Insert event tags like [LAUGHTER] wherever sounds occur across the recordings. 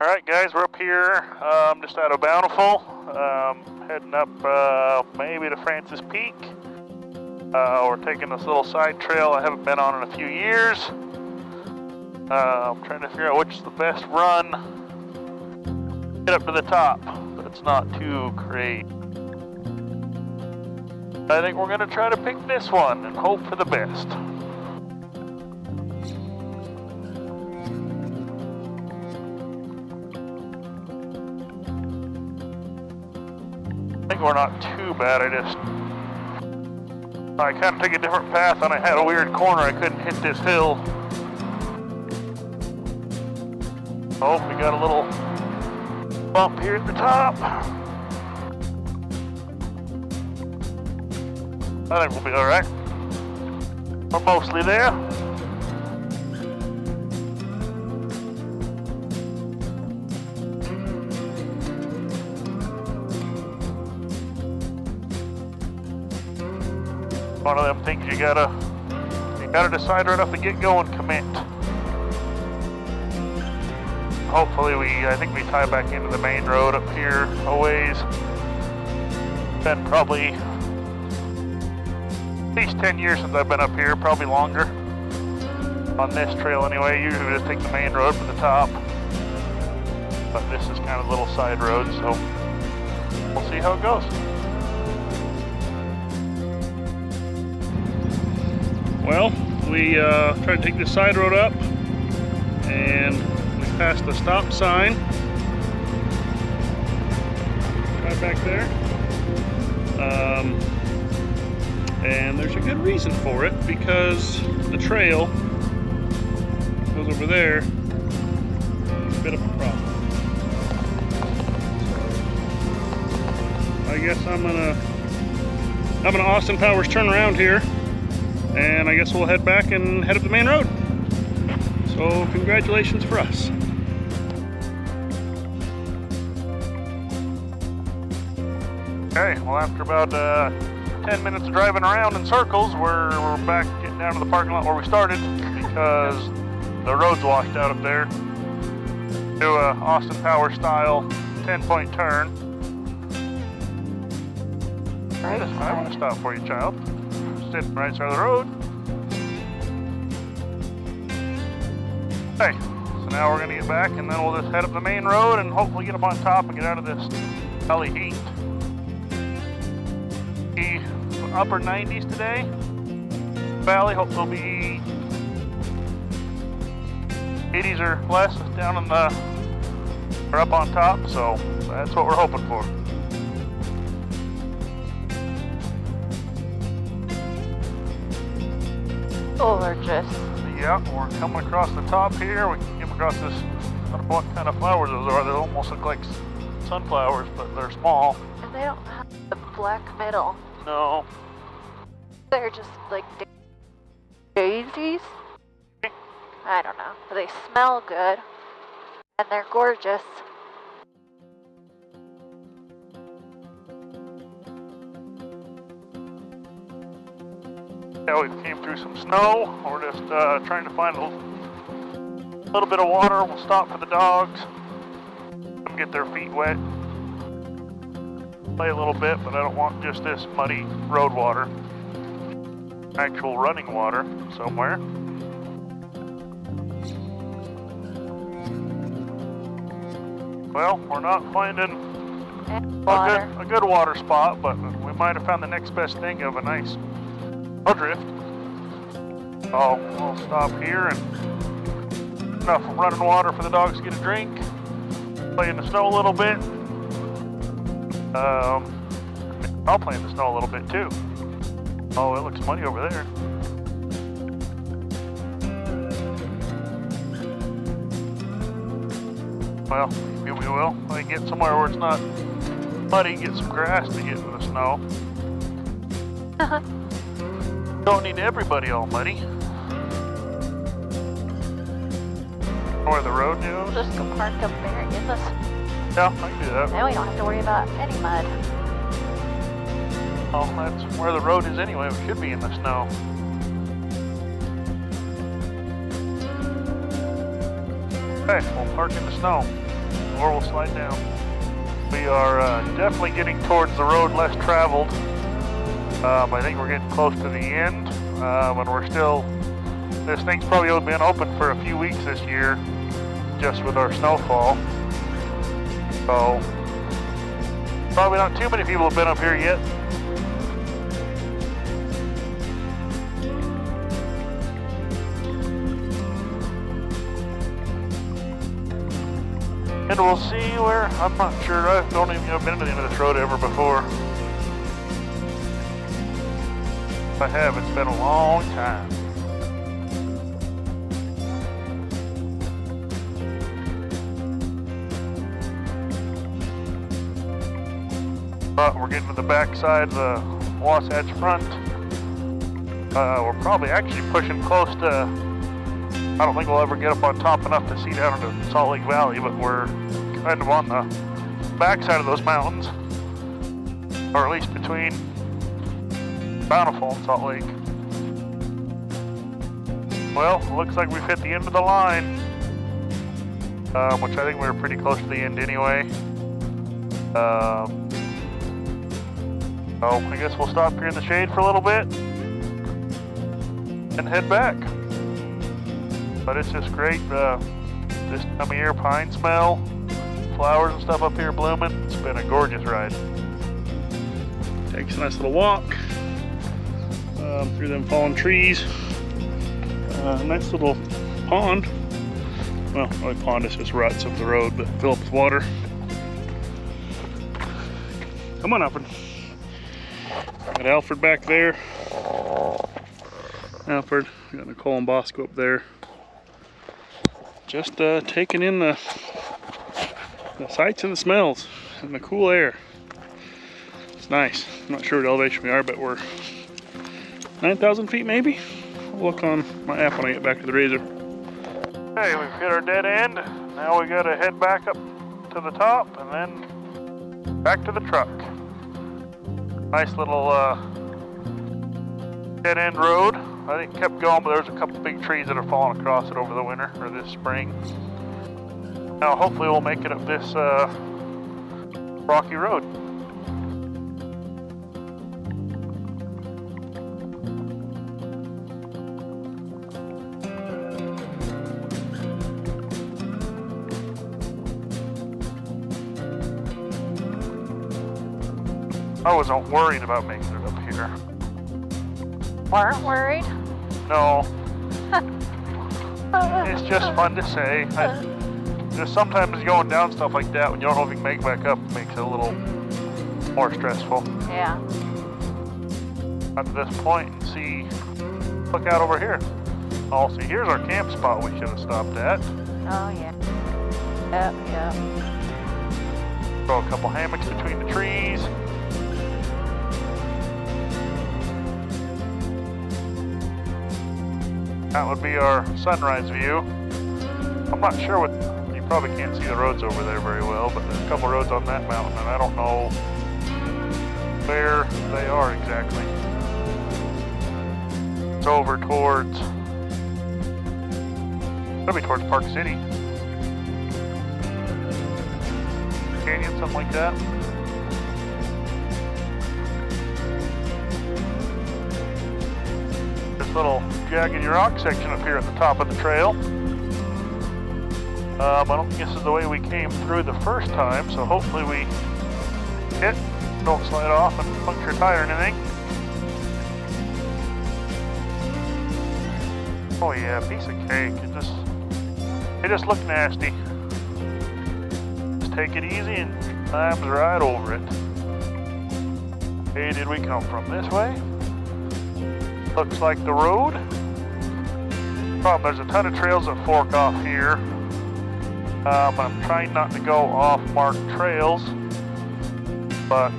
Alright guys, we're up here um, just out of Bountiful, um, heading up uh, maybe to Francis Peak. Uh, we're taking this little side trail I haven't been on in a few years. Uh, I'm trying to figure out which is the best run. Get up to the top, but it's not too great. I think we're going to try to pick this one and hope for the best. Think we're not too bad. I just I kind of took a different path and I had a weird corner. I couldn't hit this hill. Oh, we got a little bump here at the top. I think we'll be all right. We're mostly there. One of them things you gotta, you gotta decide right off the get-go and commit. Hopefully we, I think we tie back into the main road up here a ways. Been probably at least 10 years since I've been up here, probably longer. On this trail anyway, usually we just take the main road from the top. But this is kind of a little side road, so we'll see how it goes. Well, we uh, tried to take this side road up and we passed the stop sign. Right back there. Um, and there's a good reason for it because the trail goes over there. It's a bit of a problem. I guess I'm gonna I'm gonna Austin Powers turn around here and I guess we'll head back and head up the main road. So congratulations for us. Okay, well after about uh, 10 minutes of driving around in circles, we're, we're back getting down to the parking lot where we started because the road's washed out up there. Do a Austin Power style 10 point turn. Right. I want to stop for you, child. Right side of the road. Okay, so now we're gonna get back and then we'll just head up the main road and hopefully get up on top and get out of this valley heat. Be upper 90s today. Valley, hope there'll be 80s or less down in the, or up on top, so that's what we're hoping for. Gorgeous. Yeah, we're coming across the top here. We came across this, I don't know what kind of flowers those are. They almost look like sunflowers, but they're small. And they don't have the black middle. No. They're just like da- daisies. I don't know. But they smell good. And they're gorgeous. Yeah, we came through some snow. We're just uh, trying to find a little, little bit of water. We'll stop for the dogs. Come get their feet wet. Play a little bit, but I don't want just this muddy road water. Actual running water somewhere. Well, we're not finding a good, a good water spot, but we might have found the next best thing of a nice drift. So we'll stop here and enough running water for the dogs to get a drink. Play in the snow a little bit. Um, I'll play in the snow a little bit too. Oh, it looks muddy over there. Well, maybe we will. I get somewhere where it's not muddy, get some grass to get in the snow. [LAUGHS] Don't need everybody all muddy. Where the road goes? Just go park up there in the. s- Yeah, I can do that. Now we don't have to worry about any mud. Oh, that's where the road is anyway. We should be in the snow. Okay, we'll park in the snow. or we'll slide down. We are uh, definitely getting towards the road less traveled. Um, I think we're getting close to the end, um, and we're still. This thing's probably only been open for a few weeks this year, just with our snowfall. So, probably not too many people have been up here yet. And we'll see where, I'm not sure, I don't even I've been to the end of this road ever before. If I have, it's been a long time. But we're getting to the back side of the Wasatch Front. Uh, we're probably actually pushing close to I don't think we'll ever get up on top enough to see down into Salt Lake Valley, but we're kind of on the backside of those mountains, or at least between Bountiful and Salt Lake. Well, looks like we've hit the end of the line, um, which I think we were pretty close to the end anyway. Um, so I guess we'll stop here in the shade for a little bit and head back but it's just great. Uh, this time of year, pine smell, flowers and stuff up here blooming. It's been a gorgeous ride. Takes a nice little walk um, through them fallen trees. Uh, nice little pond. Well, really pond is just ruts up the road, but fill up with water. Come on, Alfred. Got Alfred back there. Alfred, got Nicole and Bosco up there just uh, taking in the, the sights and the smells and the cool air. It's nice. I'm not sure what elevation we are, but we're 9,000 feet maybe? I'll look on my app when I get back to the RZR. Okay, we've hit our dead end. Now we gotta head back up to the top and then back to the truck. Nice little uh, dead end road. I think kept going, but there's a couple big trees that are falling across it over the winter or this spring. Now, hopefully, we'll make it up this uh, rocky road. I wasn't worried about making it up here. Weren't worried? No. [LAUGHS] it's just fun to say. I, just sometimes going down stuff like that when you don't know if you can make it back up makes it a little more stressful. Yeah. Got to this point and see, look out over here. Oh, see, here's our camp spot we should have stopped at. Oh, yeah. Yep, yep. Throw a couple hammocks between the trees. That would be our sunrise view. I'm not sure what, you probably can't see the roads over there very well, but there's a couple roads on that mountain and I don't know where they are exactly. It's over towards, maybe towards Park City. Canyon, something like that. Little jagged rock section up here at the top of the trail. Um, I don't think this is the way we came through the first time, so hopefully we hit, don't slide off and puncture tire or anything. Oh yeah, piece of cake. It just, it just looked nasty. Just take it easy and climbs right over it. Hey, did we come from this way? Looks like the road. Problem, there's a ton of trails that fork off here. Um, I'm trying not to go off marked trails, but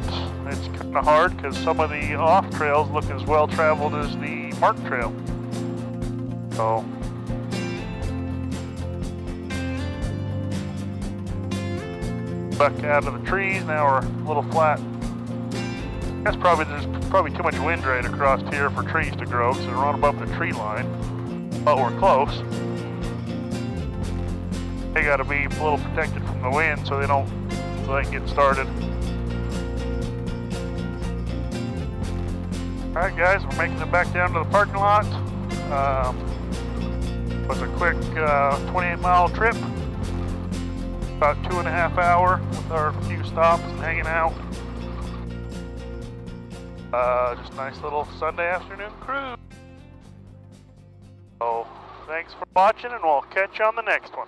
it's kind of hard because some of the off trails look as well traveled as the marked trail. So, back out of the trees, now we're a little flat. That's probably there's probably too much wind right across here for trees to grow, so we're on above the tree line, but we're close. They got to be a little protected from the wind so they don't so they get started. Alright guys, we're making it back down to the parking lot. Um, was a quick uh, 28 mile trip. About two and a half hour with our few stops and hanging out. Uh, just nice little Sunday afternoon cruise. So, thanks for watching and we'll catch you on the next one.